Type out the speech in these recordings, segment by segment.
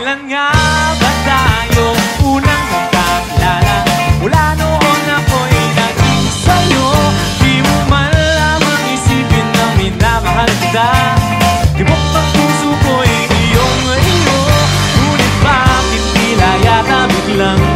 Kailan nga ba tayo unang nagkakilala? Mula noon ako'y naging sa'yo. Di mo man lamang isipin na minamahal kita. Tibok ng puso ko'y iyong iyo. Ngunit bakit tila yata biglang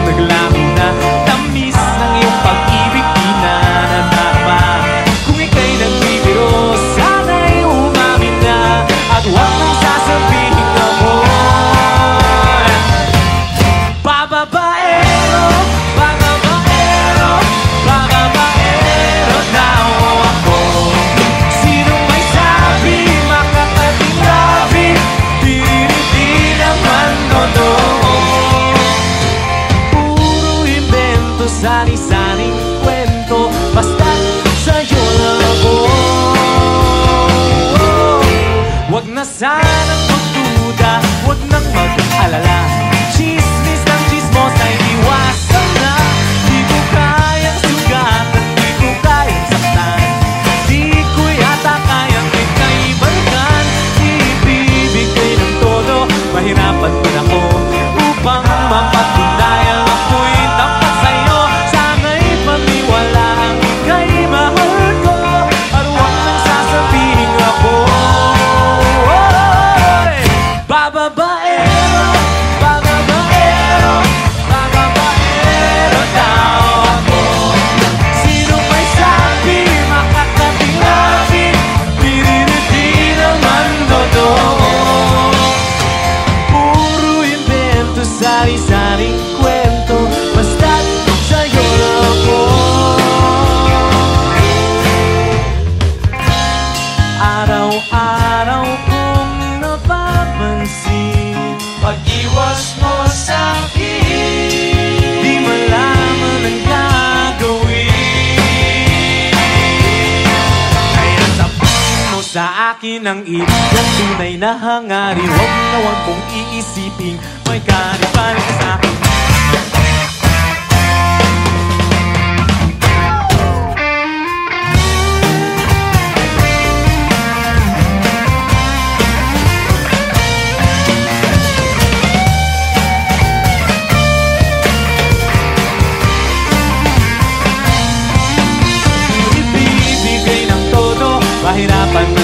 Huwag sa akin ang ibig Ang tunay na hangarin. Huwag na huwag kong iisipin. May ganit pa rin sa akin Mahirapan na